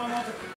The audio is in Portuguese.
uma nota.